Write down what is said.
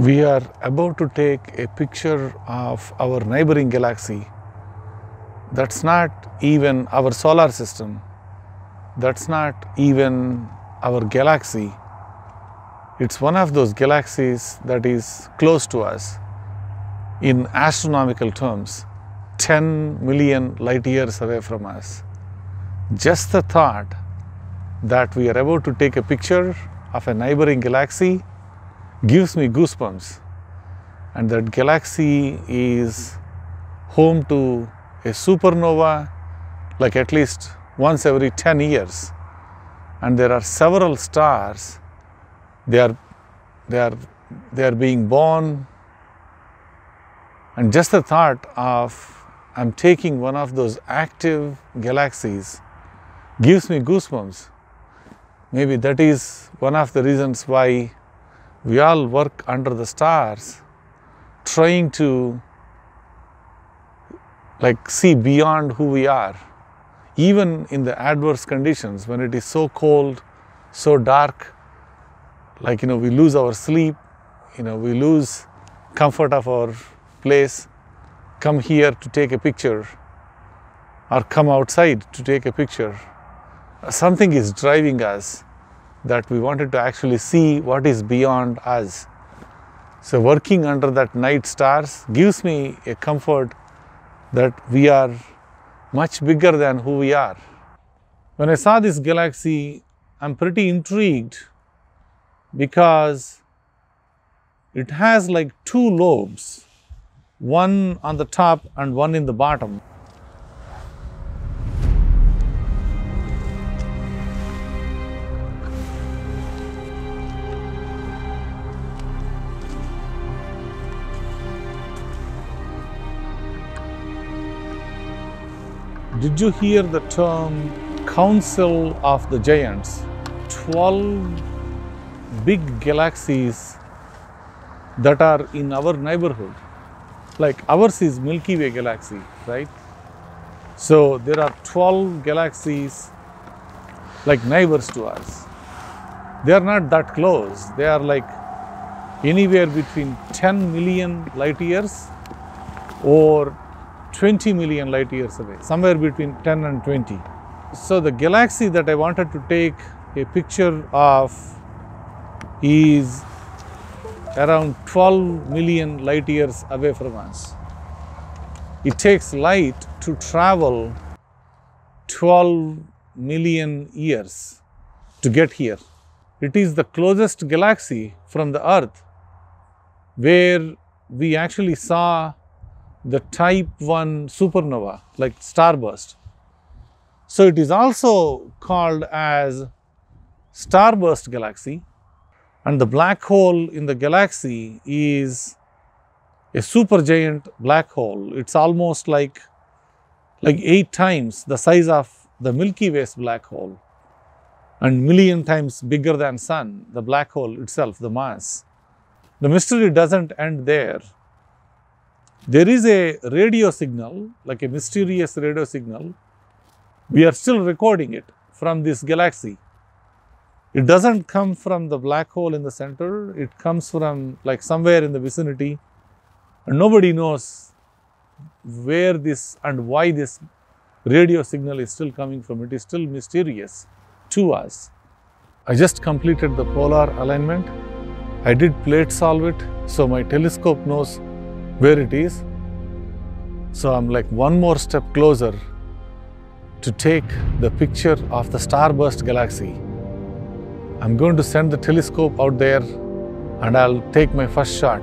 We are about to take a picture of our neighboring galaxy. That's not even our solar system. That's not even our galaxy. It's one of those galaxies that is close to us in astronomical terms, 10 million light years away from us. Just the thought that we are about to take a picture of a neighboring galaxy gives me goosebumps. And that galaxy is home to a supernova like at least once every 10 years. And there are several stars. They are, they are, they are being born. And just the thought of I'm taking one of those active galaxies gives me goosebumps. Maybe that is one of the reasons why we all work under the stars, trying to like see beyond who we are. Even in the adverse conditions, when it is so cold, so dark, like you know, we lose our sleep, you know, we lose comfort of our place, come here to take a picture or come outside to take a picture. Something is driving us that we wanted to actually see what is beyond us. So, working under that night stars gives me a comfort that we are much bigger than who we are. When I saw this galaxy, I'm pretty intrigued because it has like two lobes, one on the top and one in the bottom. Did you hear the term Council of the Giants? 12 big galaxies that are in our neighborhood. Like ours is Milky Way galaxy, right? So there are 12 galaxies like neighbors to us. They are not that close. They are like anywhere between 10 million light years or 20 million light years away, somewhere between 10 and 20. So the galaxy that I wanted to take a picture of is around 12 million light years away from us. It takes light to travel 12 million years to get here. It is the closest galaxy from the Earth where we actually saw the type 1 supernova like starburst. So it is also called as starburst galaxy and the black hole in the galaxy is a supergiant black hole. It's almost like like 8 times the size of the Milky Way's black hole and million times bigger than sun, the black hole itself, the mass. The mystery doesn't end there. There is a radio signal, like a mysterious radio signal. We are still recording it from this galaxy. It doesn't come from the black hole in the center, it comes from like somewhere in the vicinity, and nobody knows where this and why this radio signal is still coming from. It is still mysterious to us. I just completed the polar alignment. I did plate solve it, so my telescope knows where it is. So I'm like one more step closer to take the picture of the starburst galaxy. I'm going to send the telescope out there and I'll take my first shot.